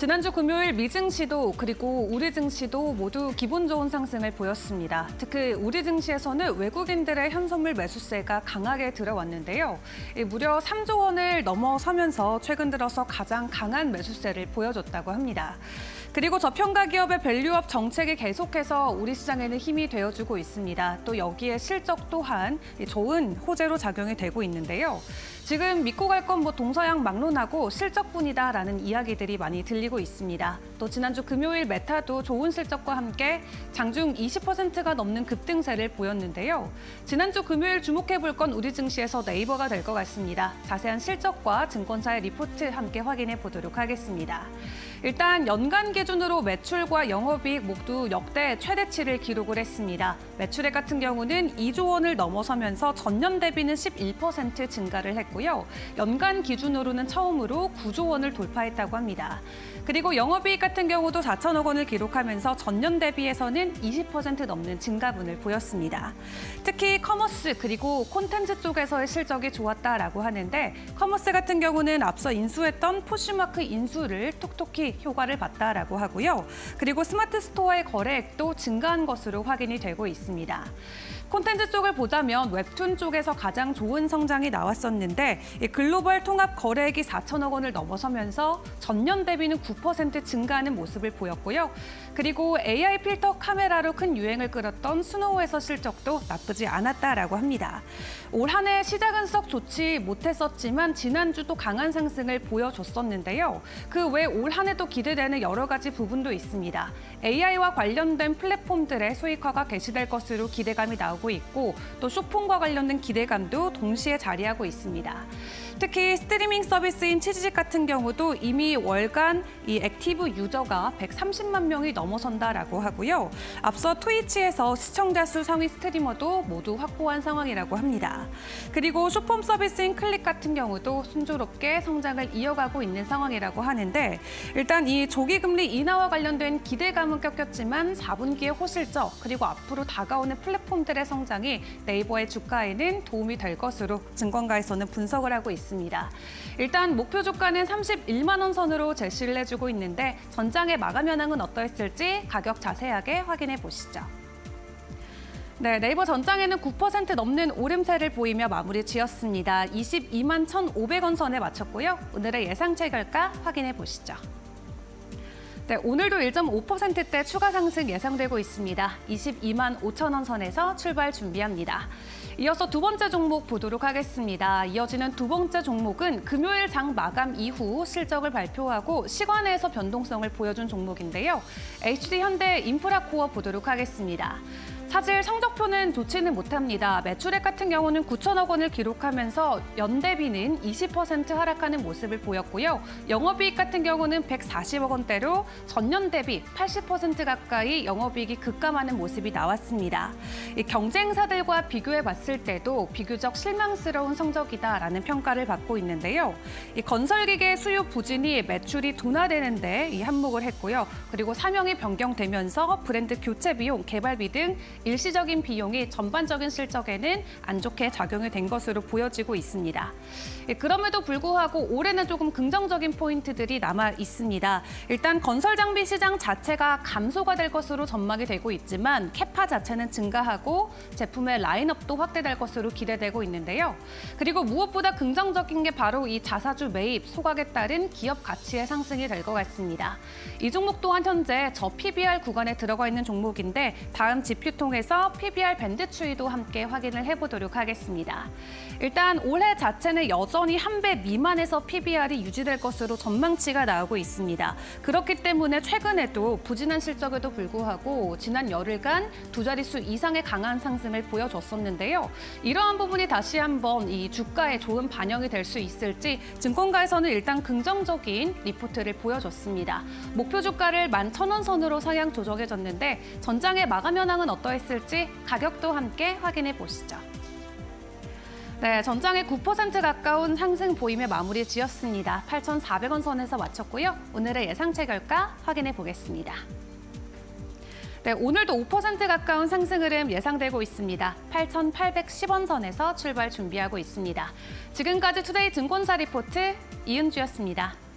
지난주 금요일 미 증시도 그리고 우리 증시도 모두 기분 좋은 상승을 보였습니다. 특히 우리 증시에서는 외국인들의 현선물 매수세가 강하게 들어왔는데요. 무려 3조 원을 넘어서면서 최근 들어서 가장 강한 매수세를 보여줬다고 합니다. 그리고 저평가 기업의 밸류업 정책이 계속해서 우리 시장에는 힘이 되어주고 있습니다. 또 여기에 실적 또한 좋은 호재로 작용이 되고 있는데요. 지금 믿고 갈 건 뭐 동서양 막론하고 실적뿐이다라는 이야기들이 많이 들리고 있습니다. 또 지난주 금요일 메타도 좋은 실적과 함께 장중 20%가 넘는 급등세를 보였는데요. 지난주 금요일 주목해 볼 건 우리 증시에서 네이버가 될 것 같습니다. 자세한 실적과 증권사의 리포트 함께 확인해 보도록 하겠습니다. 일단 연간 기준으로 매출과 영업이익 모두 역대 최대치를 기록을 했습니다. 매출액 같은 경우는 2조 원을 넘어서면서 전년 대비는 11% 증가를 했고요. 연간 기준으로는 처음으로 9조 원을 돌파했다고 합니다. 그리고 영업이익 같은 경우도 4천억 원을 기록하면서 전년 대비해서는 20% 넘는 증가분을 보였습니다. 특히 commerce 그리고 콘텐츠 쪽에서의 실적이 좋았다라고 하는데 commerce 같은 경우는 앞서 인수했던 Poshmark 인수를 톡톡히 효과를 봤다라고 하고요. 그리고 Smart Store의 거래액도 증가한 것으로 확인이 되고 있습니다. 콘텐츠 쪽을 보자면 웹툰 쪽에서 가장 좋은 성장이 나왔었는데 글로벌 통합 거래액이 4천억 원을 넘어서면서 전년 대비는 9% 증가하는 모습을 보였고요. 그리고 AI 필터 카메라로 큰 유행을 끌었던 스노우에서 실적도 나쁘지 않았다라고 합니다. 올 한 해 시작은 썩 좋지 못했었지만 지난주도 강한 상승을 보여줬었는데요. 그 외 올 한해 도 기대되는 여러 가지 부분도 있습니다. AI와 관련된 플랫폼들의 수익화가 개시될 것으로 기대감이 나오고 있고 또 쇼폼과 관련된 기대감도 동시에 자리하고 있습니다. 특히 스트리밍 서비스인 치지직 같은 경우도 이미 월간 이 active user가 130만 명이 넘어선다라고 하고요. 앞서 Twitch에서 시청자 수 상위 streamer도 모두 확보한 상황이라고 합니다. 그리고 쇼폼 서비스인 클릭 같은 경우도 순조롭게 성장을 이어가고 있는 상황이라고 하는데 일단 이 조기 금리 인하와 관련된 기대감은 꺾였지만 4분기의 호실적 그리고 앞으로 다가오는 플랫폼들의 성장이 네이버의 주가에는 도움이 될 것으로 증권가에서는 분석을 하고 있습니다. 일단 목표 주가는 31만 원 선으로 제시를 해주고 있는데 전장의 마감 현황은 어떠했을지 가격 자세하게 확인해 보시죠. 네, 네이버 전장에는 9% 넘는 오름세를 보이며 마무리 지었습니다. 22만 1,500원 선에 마쳤고요. 오늘의 예상 체결가 확인해 보시죠. 네, 오늘도 1.5%대 추가 상승 예상되고 있습니다. 22만 5천 원 선에서 출발 준비합니다. 이어서 두 번째 종목 보도록 하겠습니다. 이어지는 두 번째 종목은 금요일 장 마감 이후 실적을 발표하고 시간에서 변동성을 보여준 종목인데요. HD 현대 인프라코어 보도록 하겠습니다. 사실 성적표는 좋지는 못합니다. 매출액 같은 경우는 9천억 원을 기록하면서 연대비는 20% 하락하는 모습을 보였고요. 영업이익 같은 경우는 140억 원대로 전년 대비 80% 가까이 영업이익이 급감하는 모습이 나왔습니다. 경쟁사들과 비교해 봤을 때도 비교적 실망스러운 성적이다라는 평가를 받고 있는데요. 건설기계 수요 부진이 매출이 둔화되는데 이 한몫을 했고요. 그리고 사명이 변경되면서 브랜드 교체 비용, 개발비 등 일시적인 비용이 전반적인 실적에는 안 좋게 작용이 된 것으로 보여지고 있습니다. 예, 그럼에도 불구하고 올해는 조금 긍정적인 포인트들이 남아 있습니다. 일단 건설 장비 시장 자체가 감소가 될 것으로 전망이 되고 있지만 캐파 자체는 증가하고 제품의 라인업도 확대될 것으로 기대되고 있는데요. 그리고 무엇보다 긍정적인 게 바로 이 자사주 매입, 소각에 따른 기업 가치의 상승이 될 것 같습니다. 이 종목 또한 현재 저 PBR 구간에 들어가 있는 종목인데 다음 지표 통 통해서 PBR 밴드 추이도 함께 확인을 해보도록 하겠습니다. 일단 올해 자체는 여전히 한 배 미만에서 PBR이 유지될 것으로 전망치가 나오고 있습니다. 그렇기 때문에 최근에도 부진한 실적에도 불구하고 지난 열흘간 두 자릿수 이상의 강한 상승을 보여줬었는데요. 이러한 부분이 다시 한번 이 주가에 좋은 반영이 될 수 있을지 증권가에서는 일단 긍정적인 리포트를 보여줬습니다. 목표 주가를 11,000원 선으로 상향 조정해졌는데 전장의 마감 현황은 어떠했 했을지 가격도 함께 확인해 보시죠. 네, 전장에 9% 가까운 상승 보이며 마무리 지었습니다. 8,400원 선에서 마쳤고요. 오늘의 예상 체결가 확인해 보겠습니다. 네, 오늘도 5% 가까운 상승 흐름 예상되고 있습니다. 8,810원 선에서 출발 준비하고 있습니다. 지금까지 Today 증권사 리포트 이은주였습니다.